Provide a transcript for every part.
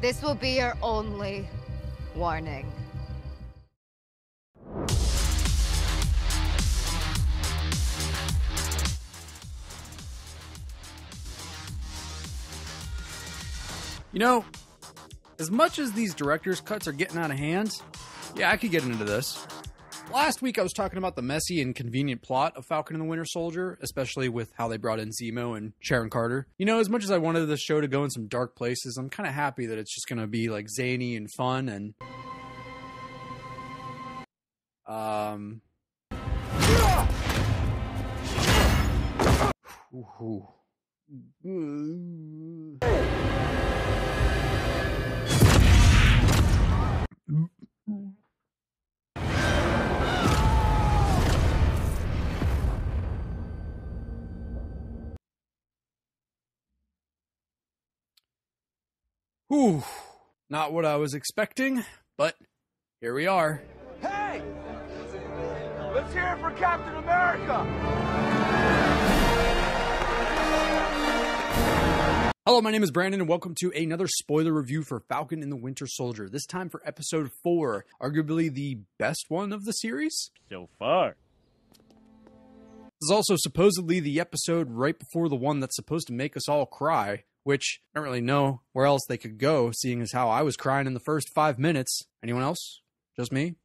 This will be your only warning. You know, as much as these director's cuts are getting out of hand, yeah, I could get into this. Last week I was talking about the messy and convenient plot of Falcon and the Winter Soldier, especially with how they brought in Zemo and Sharon Carter. You know, as much as I wanted the show to go in some dark places, I'm kind of happy that it's just going to be like zany and fun and um Ooh. Whew. Not what I was expecting, but here we are. Hey! Let's hear it for Captain America! Hello, my name is Brandon, and welcome to another spoiler review for Falcon and the Winter Soldier. This time for episode 4, arguably the best one of the series. So far. This is also supposedly the episode right before the one that's supposed to make us all cry, which I don't really know where else they could go, seeing as how I was crying in the first five minutes. Anyone else? Just me?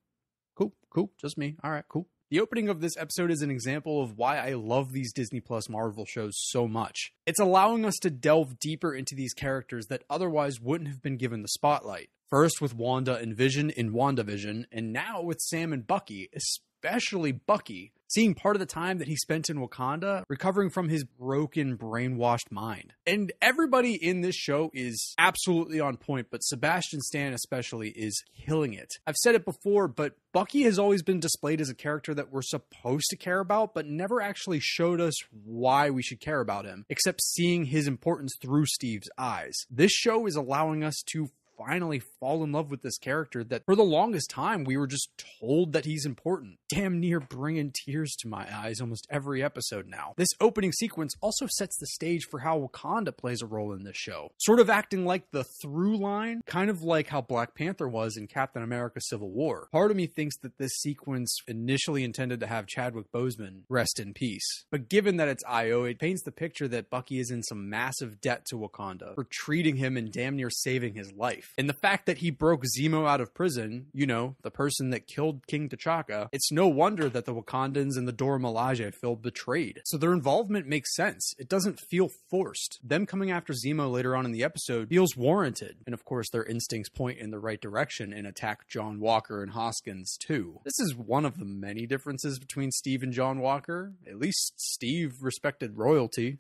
Cool, cool, just me. All right, cool. The opening of this episode is an example of why I love these Disney Plus Marvel shows so much. It's allowing us to delve deeper into these characters that otherwise wouldn't have been given the spotlight. First with Wanda and Vision in WandaVision, and now with Sam and Bucky, especially Bucky, seeing part of the time that he spent in Wakanda recovering from his broken, brainwashed mind. And everybody in this show is absolutely on point, but Sebastian Stan especially is killing it. I've said it before, but Bucky has always been displayed as a character that we're supposed to care about, but never actually showed us why we should care about him, except seeing his importance through Steve's eyes. This show is allowing us to finally fall in love with this character that for the longest time we were just told that he's important. Damn near bringing tears to my eyes almost every episode now. This opening sequence also sets the stage for how Wakanda plays a role in this show, sort of acting like the through line, kind of like how Black Panther was in Captain America Civil War. Part of me thinks that this sequence initially intended to have Chadwick Boseman rest in peace, but given that it's Ayo, it paints the picture that Bucky is in some massive debt to Wakanda for treating him and damn near saving his life. And the fact that he broke Zemo out of prison, you know, the person that killed King T'Chaka, it's no wonder that the Wakandans and the Dora Milaje feel betrayed. So their involvement makes sense. It doesn't feel forced. Them coming after Zemo later on in the episode feels warranted. And of course, their instincts point in the right direction and attack John Walker and Hoskins too. This is one of the many differences between Steve and John Walker. At least Steve respected royalty.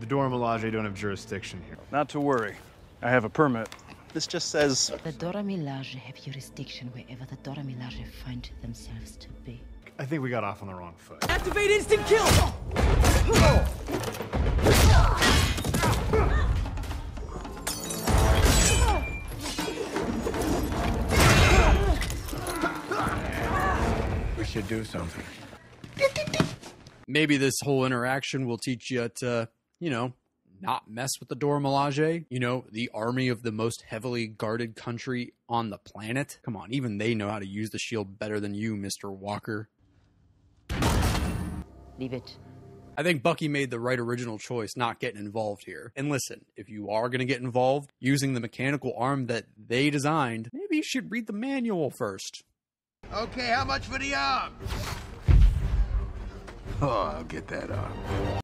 The Dora Milaje don't have jurisdiction here. Not to worry. I have a permit. This just says The Dora Milaje have jurisdiction wherever the Dora Milaje find themselves to be. I think we got off on the wrong foot. Activate instant kill! We should do something. maybe this whole interaction will teach you to, you know, not mess with the Dora Milaje. You know, the army of the most heavily guarded country on the planet. Come on, even they know how to use the shield better than you, Mr. Walker. Leave it. I think Bucky made the right original choice not getting involved here. And listen, if you are going to get involved using the mechanical arm that they designed, maybe you should read the manual first. Okay, how much for the arm? Oh, I'll get that up.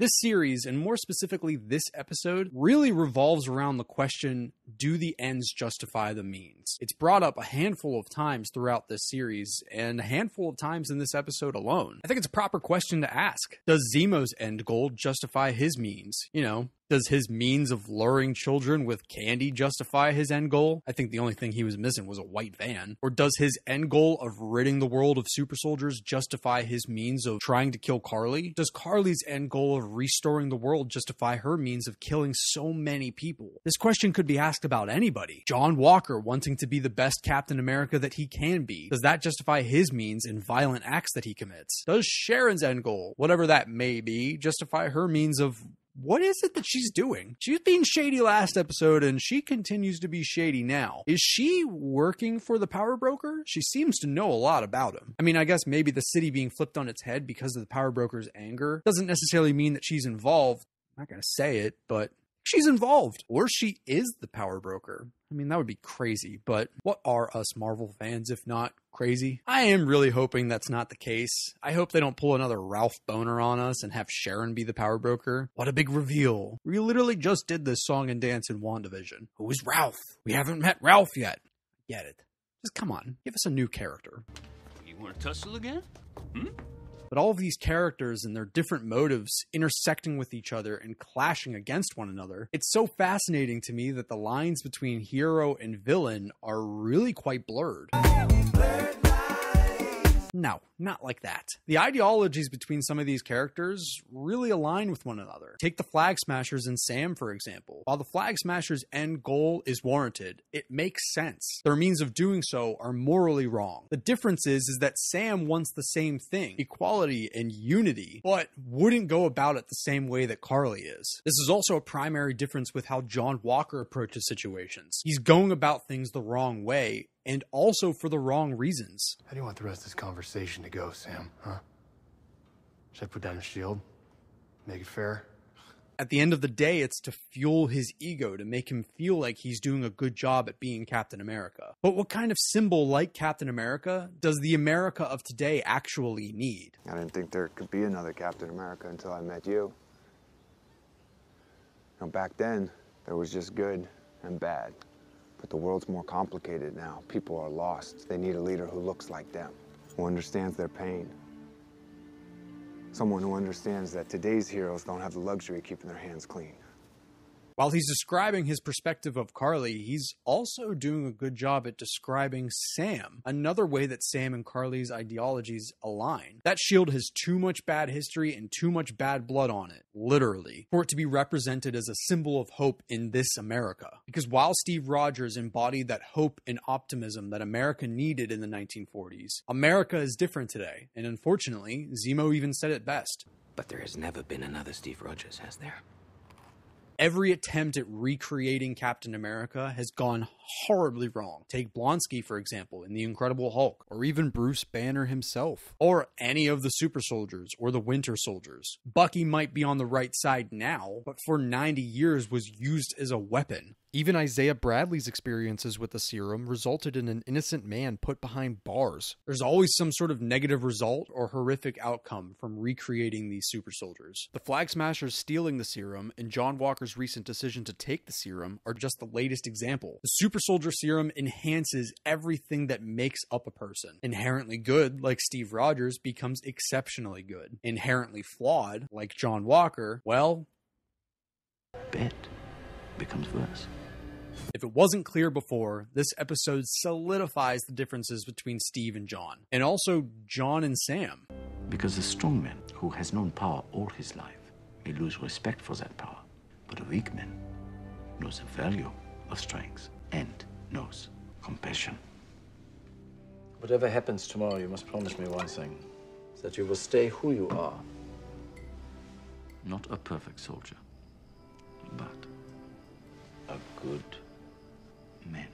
This series, and more specifically this episode, really revolves around the question do the ends justify the means? It's brought up a handful of times throughout this series, and a handful of times in this episode alone. I think it's a proper question to ask. Does Zemo's end goal justify his means? You know, does his means of luring children with candy justify his end goal? I think the only thing he was missing was a white van. Or does his end goal of ridding the world of super soldiers justify his means of trying to kill Karli? Does Karli's end goal of restoring the world justify her means of killing so many people? This question could be asked about anybody. John Walker wanting to be the best Captain America that he can be. Does that justify his means in violent acts that he commits? Does Sharon's end goal, whatever that may be, justify her means of what is it that she's doing? She was being shady last episode and she continues to be shady now. Is she working for the power broker? She seems to know a lot about him. I mean, I guess maybe the city being flipped on its head because of the power broker's anger doesn't necessarily mean that she's involved. I'm not going to say it, but she's involved or she is the power broker. I mean, that would be crazy, but what are us Marvel fans if not crazy? I am really hoping that's not the case. I hope they don't pull another Ralph Bohner on us and have Sharon be the power broker. What a big reveal. We literally just did this song and dance in WandaVision. Who is Ralph? We haven't met Ralph yet. Get it. Just come on, give us a new character. You want to tussle again? Hmm? But all of these characters and their different motives intersecting with each other and clashing against one another, it's so fascinating to me that the lines between hero and villain are really quite blurred. No, not like that. The ideologies between some of these characters really align with one another. Take the Flag Smashers and Sam, for example. While the Flag Smashers' end goal is warranted, it makes sense. Their means of doing so are morally wrong. The difference is, is that Sam wants the same thing equality and unity, but wouldn't go about it the same way that Karli is. This is also a primary difference with how John Walker approaches situations. He's going about things the wrong way and also for the wrong reasons. How do you want the rest of this conversation to go, Sam? Huh? Should I put down the shield? Make it fair? At the end of the day, it's to fuel his ego, to make him feel like he's doing a good job at being Captain America. But what kind of symbol like Captain America does the America of today actually need? I didn't think there could be another Captain America until I met you. Now, back then, there was just good and bad. But the world's more complicated now. People are lost. They need a leader who looks like them, who understands their pain. Someone who understands that today's heroes don't have the luxury of keeping their hands clean. While he's describing his perspective of Karli, he's also doing a good job at describing Sam, another way that Sam and Karli's ideologies align. That shield has too much bad history and too much bad blood on it, literally, for it to be represented as a symbol of hope in this America. Because while Steve Rogers embodied that hope and optimism that America needed in the 1940s, America is different today, and unfortunately, Zemo even said it best. But there has never been another Steve Rogers, has there? Every attempt at recreating Captain America has gone horribly wrong. Take Blonsky, for example, in The Incredible Hulk, or even Bruce Banner himself, or any of the Super Soldiers or the Winter Soldiers. Bucky might be on the right side now, but for 90 years was used as a weapon. Even Isaiah Bradley's experiences with the serum resulted in an innocent man put behind bars. There's always some sort of negative result or horrific outcome from recreating these super soldiers. The Flag Smashers stealing the serum and John Walker's recent decision to take the serum are just the latest example. The super soldier serum enhances everything that makes up a person. Inherently good, like Steve Rogers, becomes exceptionally good. Inherently flawed, like John Walker, well, Bad becomes worse. If it wasn't clear before, this episode solidifies the differences between Steve and John, and also John and Sam. Because a strong man who has known power all his life may lose respect for that power. But a weak man knows the value of strength and knows compassion. Whatever happens tomorrow, you must promise me one thing that you will stay who you are. Not a perfect soldier, but a good man.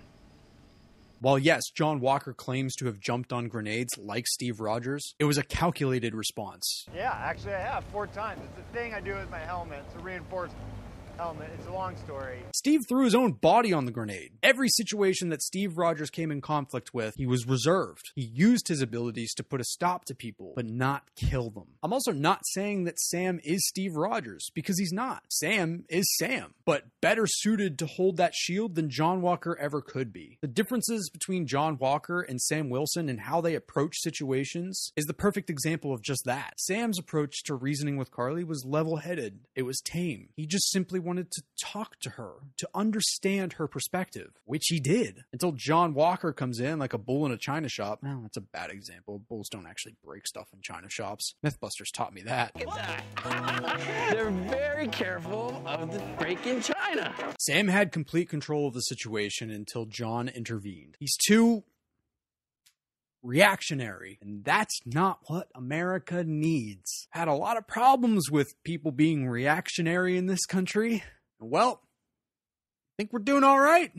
While yes, John Walker claims to have jumped on grenades like Steve Rogers, it was a calculated response. Yeah, actually, I have four times. It's a thing I do with my helmet. It's a reinforced helmet. It's a long story. Steve threw his own body on the grenade. Every situation that Steve Rogers came in conflict with, he was reserved. He used his abilities to put a stop to people, but not kill them. I'm also not saying that Sam is Steve Rogers, because he's not. Sam is Sam, but better suited to hold that shield than John Walker ever could be. The differences between John Walker and Sam Wilson and how they approach situations is the perfect example of just that. Sam's approach to reasoning with Karli was level headed, it was tame. He just simply wanted to talk to her, to understand her perspective, which he did until John Walker comes in like a bull in a china shop. Well, that's a bad example. Bulls don't actually break stuff in china shops. Mythbusters taught me that. They're very careful of the break in China. Sam had complete control of the situation until John intervened. He's too reactionary. And that's not what America needs. Had a lot of problems with people being reactionary in this country. Well, I think we're doing all right.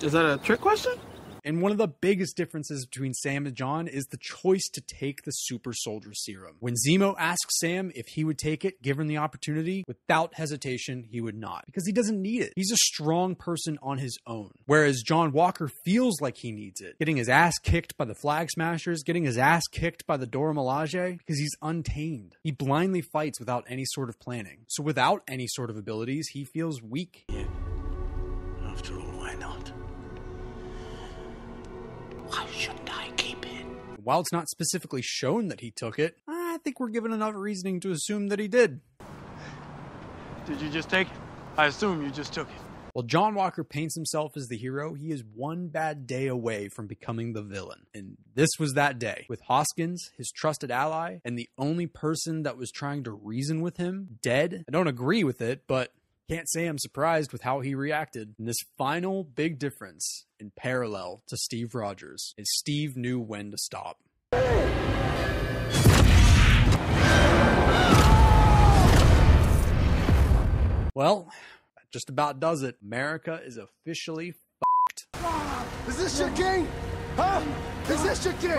Is that a trick question? And one of the biggest differences between Sam and John is the choice to take the super soldier serum. When Zemo asks Sam if he would take it given the opportunity, without hesitation, he would not because he doesn't need it. He's a strong person on his own. Whereas John Walker feels like he needs it, getting his ass kicked by the Flag Smashers, getting his ass kicked by the Dora Milaje because he's untamed. He blindly fights without any sort of planning. So without any sort of abilities, he feels weak. After all, While it's not specifically shown that he took it, I think we're given enough reasoning to assume that he did. Did you just take it? I assume you just took it. While John Walker paints himself as the hero, he is one bad day away from becoming the villain. And this was that day, with Hoskins, his trusted ally, and the only person that was trying to reason with him, dead. I don't agree with it, but can't say I'm surprised with how he reacted. And this final big difference in parallel to Steve Rogers is Steve knew when to stop. Well, that just about does it. America is officially Is this your king? Huh? Is this your king?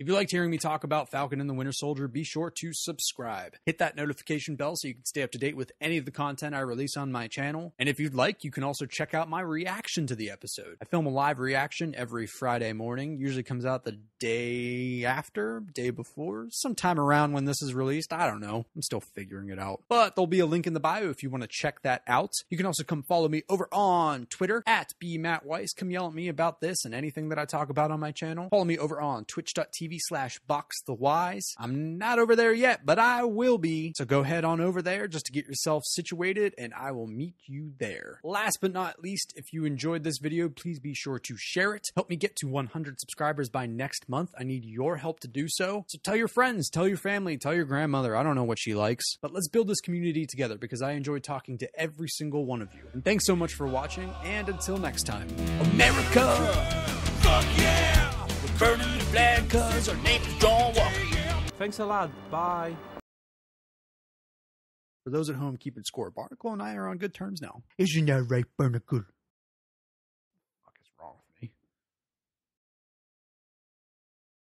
If you liked hearing me talk about Falcon and the Winter Soldier, be sure to subscribe. Hit that notification bell so you can stay up to date with any of the content I release on my channel. And if you'd like, you can also check out my reaction to the episode. I film a live reaction every Friday morning, usually comes out the day after, day before, sometime around when this is released. I don't know. I'm still figuring it out. But there'll be a link in the bio if you want to check that out. You can also come follow me over on Twitter at bemattweiss. Come yell at me about this and anything that I talk about on my channel. Follow me over on twitch.tv slash bawxTheWise. I'm not over there yet, but I will be. So go head on over there just to get yourself situated and I will meet you there. Last but not least, if you enjoyed this video, please be sure to share it. Help me get to 100 subscribers by next month. I need your help to do so. So tell your friends, tell your family, tell your grandmother. I don't know what she likes, but let's build this community together because I enjoy talking to every single one of you. And thanks so much for watching and until next time, America! Fuck yeah! We're burning the flag cause our name's John Walker. Thanks a lot. Bye. For those at home keeping score, Barnacle and I are on good terms now. Isn't that right, Barnacle?